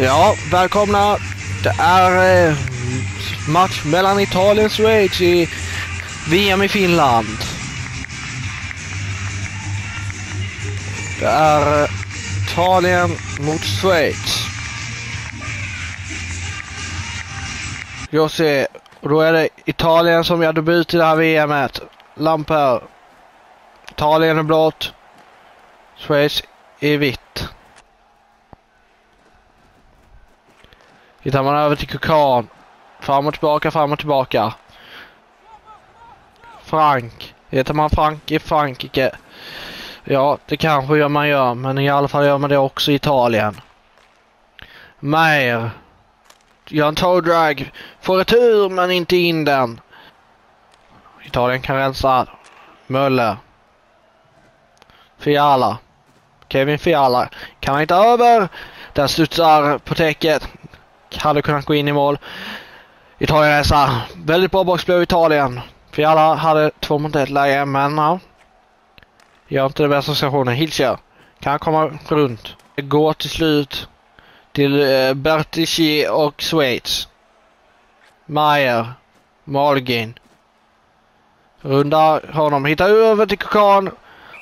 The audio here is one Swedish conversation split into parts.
Ja, välkomna. Det är eh, match mellan Italien och Schweiz i VM i Finland. Det är eh, Italien mot Schweiz. Jag ser, och då är det Italien som gör debut i det här VMet. Lampor. Italien är blått. Schweiz i vitt. Hittar man över till Kukan. Fram och tillbaka, fram och tillbaka. Frank. Heter man Frank i Frankrike? Ja, det kanske gör man gör, men i alla fall gör man det också i Italien. Meyer. Gör en toe drag. Får retur, men inte in den. Italien kan rensa. Möller. Fiala. Kevin Fiala. Kan han inte över. Den studsar på täcket. Hade kunnat gå in i mål. Italien rensar. Väldigt bra boxplay av Italien. För alla hade två mot ett läge, men ja. Gör inte det bästa situationen. Hilcher kan komma runt. Går till slut till eh, Bertici och Schweiz. Mayer. Malgin. Rundar honom. Hittar över till Kukan.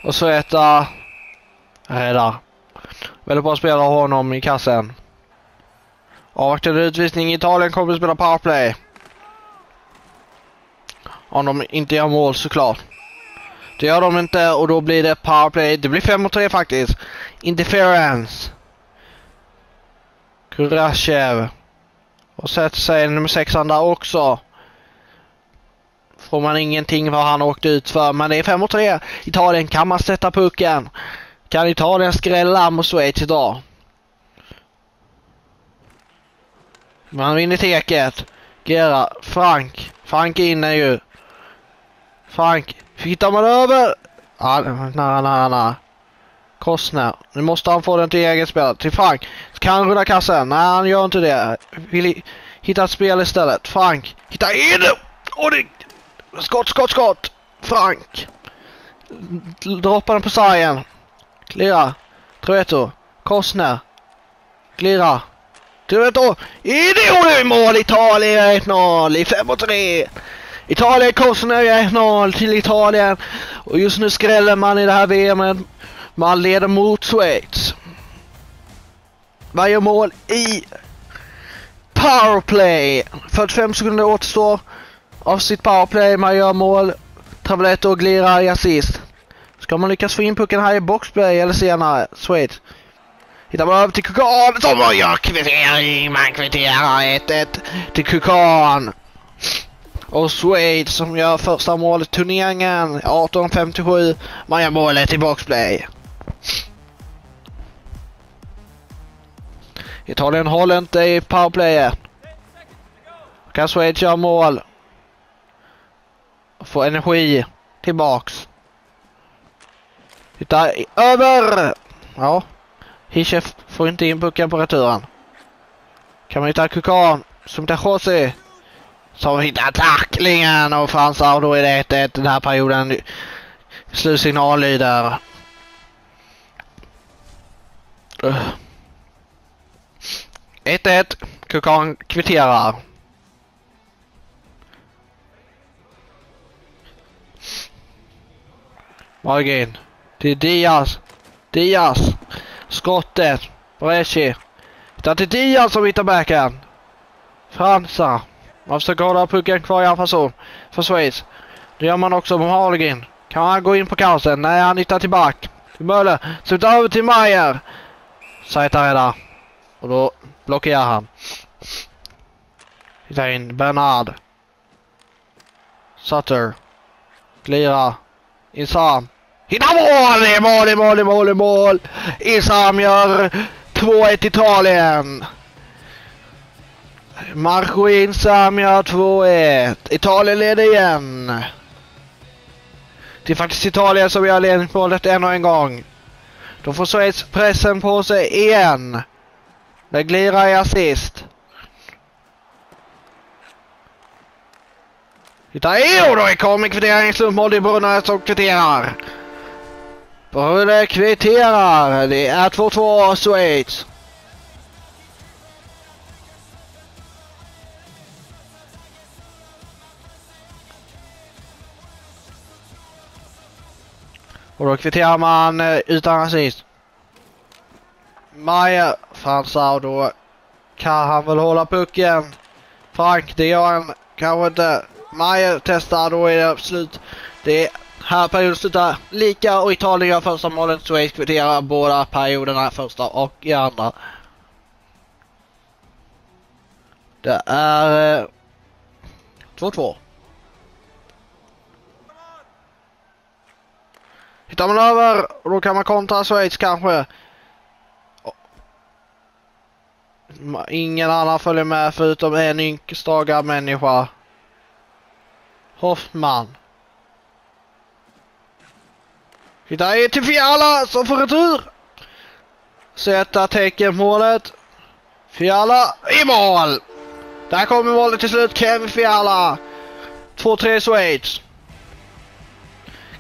Och Sveta räddar. Väldigt bra spel av honom i kassen. Avvaktande utvisning. Italien kommer att spela powerplay. Om de inte gör mål såklart. Det gör de inte och då blir det powerplay. Det blir 5 mot 3 faktiskt. Interference. Kurashev. Och sätter sig nummer 6 där också. Får man ingenting vad han åkte ut för. Men det är 5 mot 3. Italien kan man sätta pucken. Kan Italien skrälla mot Schweiz idag? Man vinner teket. Gera. Frank. Frank är inne ju. Frank. Hittar man över? Ja, nära, nära, nära. Kostner. Nu måste han få den till eget spel. Till Frank. Kan han rulla kassen? Nej, han gör inte det. Vill hitta ett spel istället. Frank. Hitta in! Och det... Skott, skott, skott! Frank. Droppar den på sargen. Klira. Trueto. Kostner. Klira. Trueto. In i mål! Italien 1-0 i 5 3. Italien Kostner 1-0 till Italien. Och just nu skräller man i det här VMet. Man leder mot Schweiz. Varje mål i powerplay. 45 sekunder återstår av sitt powerplay. Man gör mål. Travletto och glirar i assist. Ska man lyckas få in pucken här i boxplay eller senare? Schweiz. Hittar man över till Kukan som gör kvittering. Man kvitterar 1-1 till Kukan. Och Schweiz som gör första målet i turneringen. 18.57. Man gör målet i boxplay. Italien håller inte i powerplayet. Kan Schweiz göra mål. Få energi tillbaks. Titta över! Ja. Hichef får inte in pucken på returen. Kan man hitta Kukan som hittar Som hittar tacklingen och chansar och då är det 1-1 den här perioden. Slutsignal lyder. Uh. 1-1. Kukan kvitterar. Margin. Till Diaz. Diaz. Skottet. Bresci. Hittar till Diaz som hittar backhand. Fransa. Man försöker hålla pucken kvar i anfallszon för Schweiz. Det gör man också med Harlegin. Kan han gå in på kaosen? Nej, han hittar tillbaka. Till Möller. Slutar över till Mayer. Saita räddar. Och då blockerar han. Hittar in Bernard. Sutter. Glira. Insam. Hittar mål! Det är mål, det är mål, det är mål, det är mål! Isam gör 2-1 Italien. Marco Insam gör 2-1. Italien leder igen. Det är faktiskt Italien som gör ledningsmålet ännu en gång. Då får Schweiz pressen på sig igen. Det glirar i assist. Titta, jo då kommer kvittering, slumpmål, det är Brunner som kvitterar. Rune kvitterar. Det är 2-2 Schweiz. Och då kvitterar man eh, utan assist. Maja Fransau då kan han väl hålla pucken. Frank, det gör han kanske inte. Maja testar, då är det slut. Det här perioden slutar lika och Italien gör första målet. Schweiz kvitterar båda perioderna, första och i andra. Det är eh, 2-2. Hittar man över och då kan man kontra Schweiz kanske. Ingen annan följer med förutom en ynkeslaga människa. Hoffman. Hittar in till Fiala som får retur. Sätta teckenmålet. Fiala i mål! Där kommer målet till slut. Kevin Fiala. 2-3 Schweiz.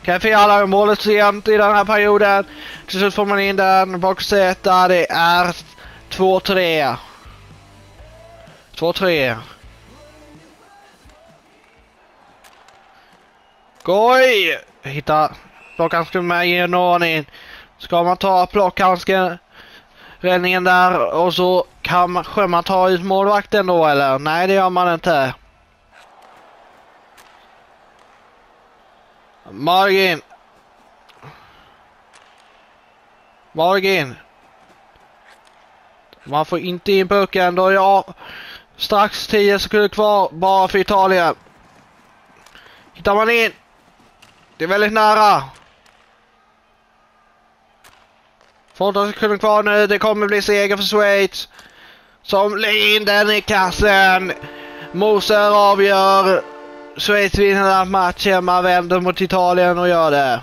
Kevin Fiala gör målet sent i den här perioden. Till slut får man in den bak Zeta. Det är 2-3. 2-3. Goj! Hitta plockhandsken med i en ordning. Ska man ta plockhandsken, räddningen där och så kanske man ta ut målvakten då eller? Nej det gör man inte. Margin. Margin. Man får inte in pucken då jag strax 10 sekunder kvar bara för Italien. Hittar man in. Det är väldigt nära. 15 sekunder kvar nu. Det kommer bli seger för Schweiz. Som lägger in den i kassen. Moser avgör. Schweiz vinner den här matchen. Man vänder mot Italien och gör det.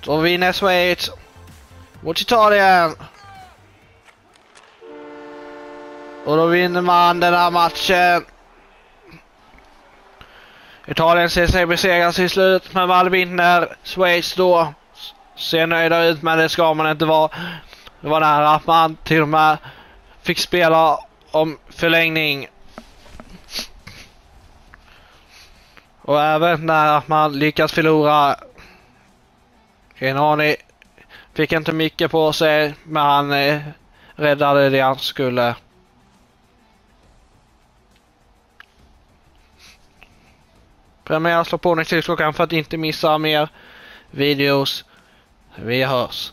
Då vinner Schweiz mot Italien. Och då vinner man den här matchen. Italien ser sig besegras i slut, men man vinner. Schweiz då ser nöjda ut, men det ska man inte vara. Det var nära att man till och med fick spela om förlängning. Och även när man lyckas förlora. Renani fick inte mycket på sig, men han eh, räddade det han skulle. Prenumerera, slå på notifikationsklockan för att inte missa mer videos. Vi hörs.